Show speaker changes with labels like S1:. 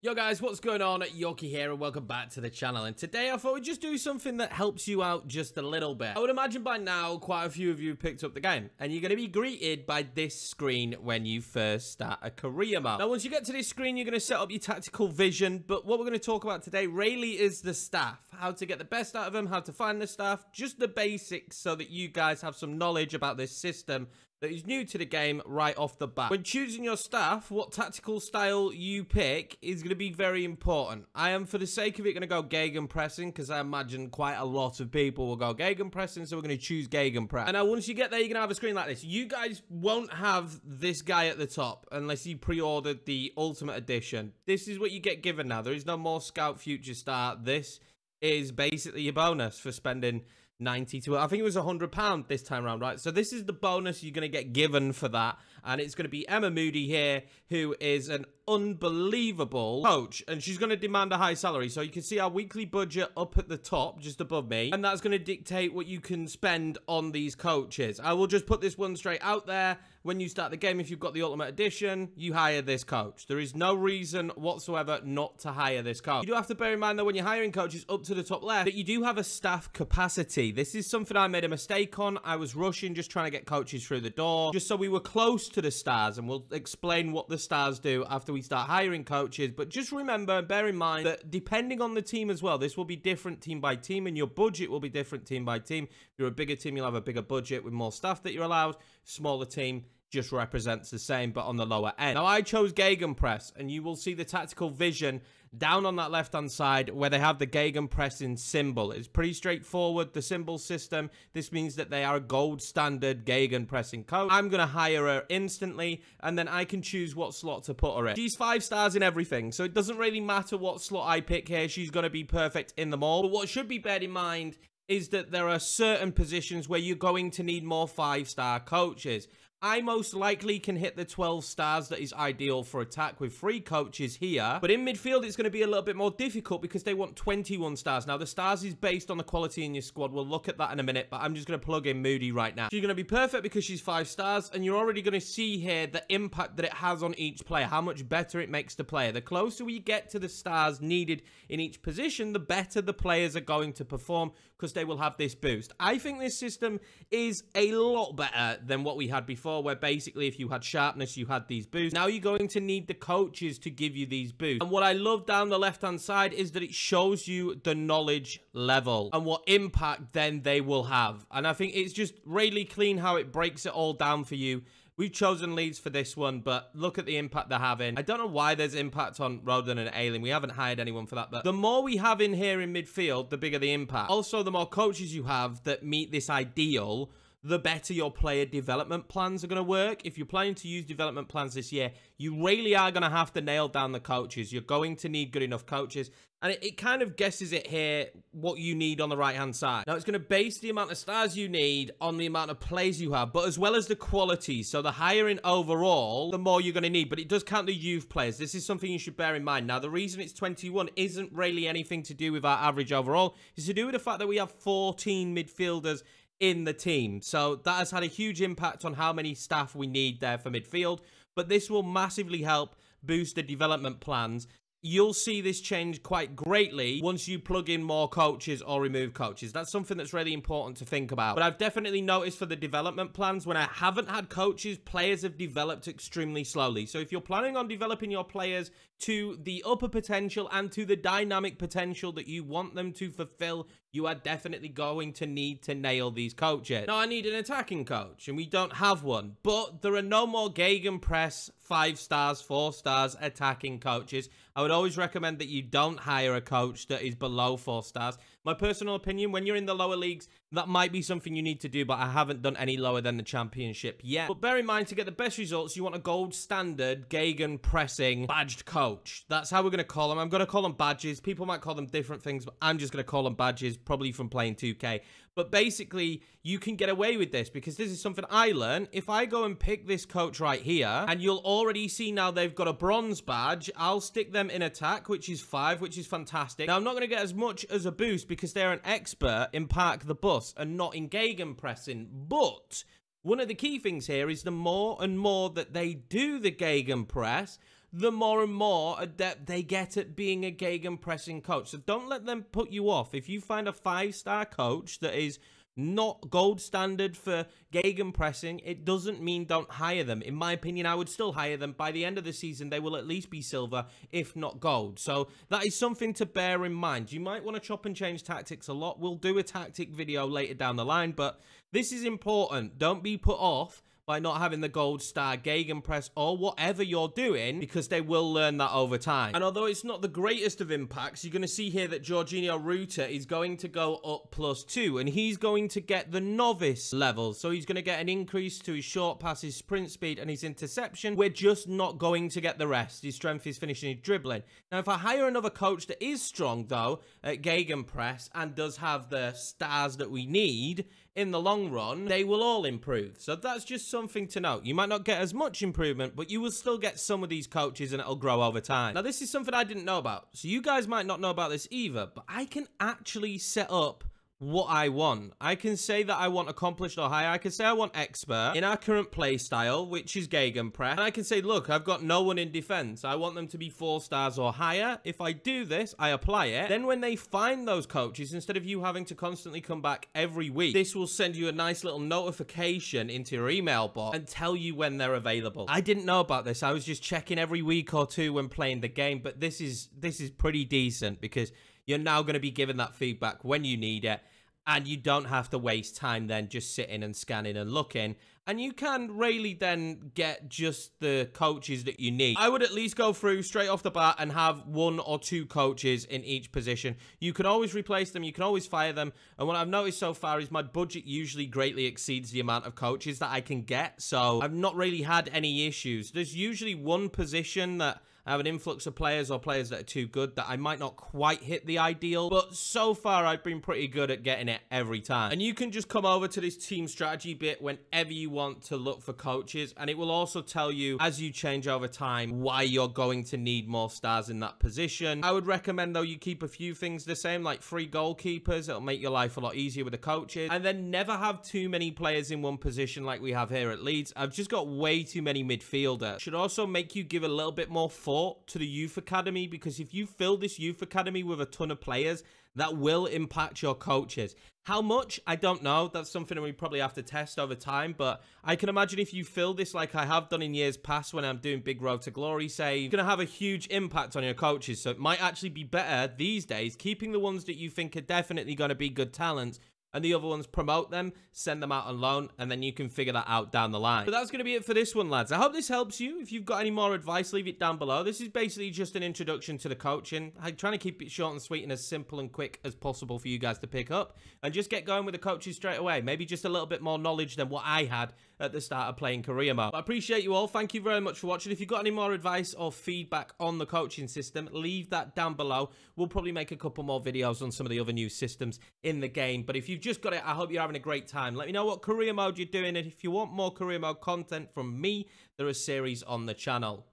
S1: Yo guys, what's going on? Yorkie here and welcome back to the channel. And today I thought we'd just do something that helps you out just a little bit. I would imagine by now quite a few of you picked up the game. And you're going to be greeted by this screen when you first start a career mode. Now once you get to this screen, you're going to set up your tactical vision. But what we're going to talk about today really is the staff. How to get the best out of them, how to find the staff, just the basics so that you guys have some knowledge about this system that is new to the game right off the bat. When choosing your staff, what tactical style you pick is going to be very important. I am, for the sake of it, going to go Gegenpressing because I imagine quite a lot of people will go Gegenpressing, so we're going to choose Gegenpress. And now once you get there, you're going to have a screen like this. You guys won't have this guy at the top unless you pre-ordered the Ultimate Edition. This is what you get given now. There is no more Scout Future Star. This is basically your bonus for spending 90 to I think it was a hundred pound this time around right? So this is the bonus you're going to get given for that and it's going to be Emma Moody here who is an unbelievable coach and she's going to demand a high salary. So you can see our weekly budget up at the top just above me. And that's going to dictate what you can spend on these coaches. I will just put this one straight out there. When you start the game if you've got the ultimate edition you hire this coach. There is no reason whatsoever not to hire this coach. You do have to bear in mind though when you're hiring coaches up to the top left that you do have a staff capacity. This is something I made a mistake on. I was rushing just trying to get coaches through the door. Just so we were close to the stars and we'll explain what the stars do after we we start hiring coaches. But just remember and bear in mind that depending on the team as well, this will be different team by team and your budget will be different team by team. If you're a bigger team, you'll have a bigger budget with more staff that you're allowed. Smaller team, just represents the same, but on the lower end. Now, I chose Gegenpress, and you will see the tactical vision down on that left-hand side where they have the Gegenpressing symbol. It's pretty straightforward, the symbol system. This means that they are a gold standard Gegenpressing code. I'm going to hire her instantly, and then I can choose what slot to put her in. She's five stars in everything, so it doesn't really matter what slot I pick here. She's going to be perfect in them all. But what should be bear in mind is that there are certain positions where you're going to need more five-star coaches. I most likely can hit the 12 stars that is ideal for attack with three coaches here. But in midfield, it's going to be a little bit more difficult because they want 21 stars. Now, the stars is based on the quality in your squad. We'll look at that in a minute, but I'm just going to plug in Moody right now. She's going to be perfect because she's five stars, and you're already going to see here the impact that it has on each player, how much better it makes the player. The closer we get to the stars needed in each position, the better the players are going to perform because they will have this boost. I think this system is a lot better than what we had before before where basically if you had sharpness, you had these boosts. Now you're going to need the coaches to give you these boosts. And what I love down the left-hand side is that it shows you the knowledge level and what impact then they will have. And I think it's just really clean how it breaks it all down for you. We've chosen Leeds for this one, but look at the impact they're having. I don't know why there's impact on Rodon and Ayling. We haven't hired anyone for that, but the more we have in here in midfield, the bigger the impact. Also, the more coaches you have that meet this ideal, the better your player development plans are going to work. If you're planning to use development plans this year, you really are going to have to nail down the coaches. You're going to need good enough coaches. And it, it kind of guesses it here what you need on the right-hand side. Now, it's going to base the amount of stars you need on the amount of plays you have, but as well as the quality. So the higher in overall, the more you're going to need. But it does count the youth players. This is something you should bear in mind. Now, the reason it's 21 isn't really anything to do with our average overall. It's to do with the fact that we have 14 midfielders in the team. So that has had a huge impact on how many staff we need there for midfield. But this will massively help boost the development plans you'll see this change quite greatly once you plug in more coaches or remove coaches. That's something that's really important to think about. But I've definitely noticed for the development plans, when I haven't had coaches, players have developed extremely slowly. So if you're planning on developing your players to the upper potential and to the dynamic potential that you want them to fulfill, you are definitely going to need to nail these coaches. Now, I need an attacking coach, and we don't have one. But there are no more Gegenpress five stars, four stars attacking coaches. I would always recommend that you don't hire a coach that is below four stars. My personal opinion, when you're in the lower leagues, that might be something you need to do, but I haven't done any lower than the championship yet. But bear in mind, to get the best results, you want a gold standard Gegenpressing badged coach. That's how we're going to call them. I'm going to call them badges. People might call them different things, but I'm just going to call them badges, probably from playing 2K. But basically, you can get away with this because this is something I learned. If I go and pick this coach right here, and you'll already see now they've got a bronze badge, I'll stick them in attack, which is five, which is fantastic. Now, I'm not going to get as much as a boost because they're an expert in park the bus and not in Gegenpressing. But one of the key things here is the more and more that they do the Gegenpress, the more and more adept they get at being a gegenpressing coach. So don't let them put you off. If you find a five-star coach that is not gold standard for gegenpressing, it doesn't mean don't hire them. In my opinion, I would still hire them. By the end of the season, they will at least be silver, if not gold. So that is something to bear in mind. You might want to chop and change tactics a lot. We'll do a tactic video later down the line, but this is important. Don't be put off by not having the gold star gegenpress or whatever you're doing because they will learn that over time. And although it's not the greatest of impacts, you're going to see here that Georginio Rutter is going to go up plus two and he's going to get the novice level. So he's going to get an increase to his short passes, sprint speed and his interception. We're just not going to get the rest. His strength is finishing his dribbling. Now, if I hire another coach that is strong though at gegenpress and does have the stars that we need, in the long run, they will all improve. So that's just something to note. You might not get as much improvement, but you will still get some of these coaches and it'll grow over time. Now, this is something I didn't know about. So you guys might not know about this either, but I can actually set up what I want. I can say that I want accomplished or high. I can say I want expert in our current play style, which is Gegenpress. And I can say, look, I've got no one in defense. I want them to be four stars or higher. If I do this, I apply it. Then when they find those coaches, instead of you having to constantly come back every week, this will send you a nice little notification into your email box and tell you when they're available. I didn't know about this. I was just checking every week or two when playing the game, but this is this is pretty decent because you're now going to be given that feedback when you need it. And you don't have to waste time then just sitting and scanning and looking. And you can really then get just the coaches that you need. I would at least go through straight off the bat and have one or two coaches in each position. You can always replace them. You can always fire them. And what I've noticed so far is my budget usually greatly exceeds the amount of coaches that I can get. So I've not really had any issues. There's usually one position that I have an influx of players or players that are too good that I might not quite hit the ideal, but so far I've been pretty good at getting it every time. And you can just come over to this team strategy bit whenever you want to look for coaches, and it will also tell you as you change over time why you're going to need more stars in that position. I would recommend though you keep a few things the same, like free goalkeepers. It'll make your life a lot easier with the coaches, and then never have too many players in one position like we have here at Leeds. I've just got way too many midfielders. Should also make you give a little bit more thought to the youth academy because if you fill this youth academy with a ton of players, that will impact your coaches. How much? I don't know. That's something we probably have to test over time. But I can imagine if you fill this like I have done in years past when I'm doing Big Road to Glory, say, you're going to have a huge impact on your coaches. So it might actually be better these days keeping the ones that you think are definitely going to be good talents and the other ones promote them, send them out on loan, and then you can figure that out down the line. But that's going to be it for this one, lads. I hope this helps you. If you've got any more advice, leave it down below. This is basically just an introduction to the coaching. I'm trying to keep it short and sweet and as simple and quick as possible for you guys to pick up, and just get going with the coaches straight away. Maybe just a little bit more knowledge than what I had at the start of playing career mode. I appreciate you all. Thank you very much for watching. If you've got any more advice or feedback on the coaching system, leave that down below. We'll probably make a couple more videos on some of the other new systems in the game. But if you've just got it, I hope you're having a great time. Let me know what career mode you're doing. And if you want more career mode content from me, there are series on the channel.